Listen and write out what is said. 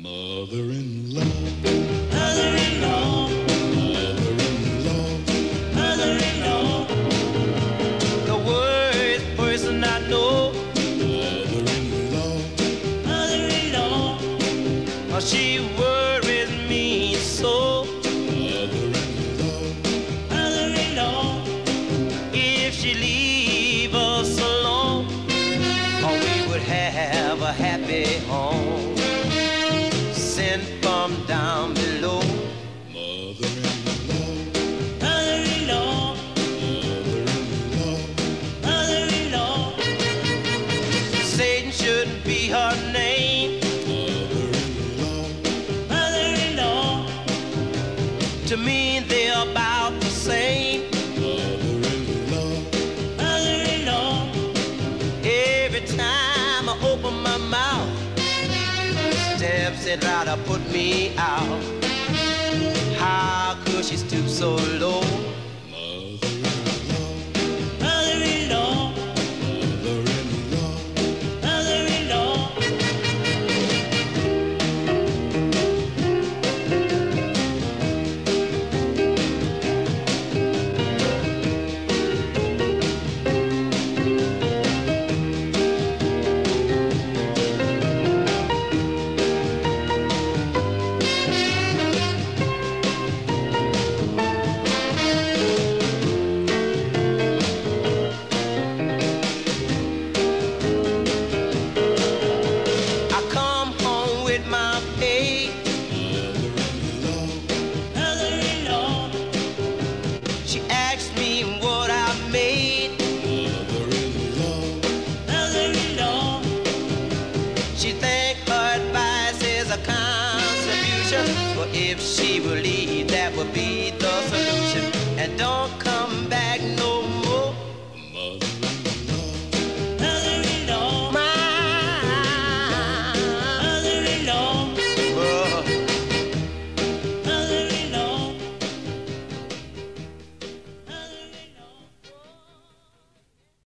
Mother-in-law, Mother-in-law, mother-in-law, mother-in-law. The worst person I know. mother-in-law, Mother-in-law. Oh, she worries me so. mother-in-law, Mother-in-law. If she leave us alone, oh, we would have a happy home. Sent from down below. mother-in-law, Mother-in-law, mother-in-law, mother-in-law. Satan shouldn't be her name. mother-in-law, Mother-in-law. To me, they're about the same. Steps and try to put me out. How could she stoop so low? But if she will leave, that would be